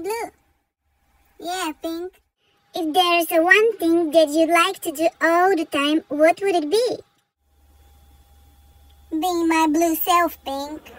blue. Yeah, Pink. If there's one thing that you'd like to do all the time, what would it be? Being my blue self, Pink.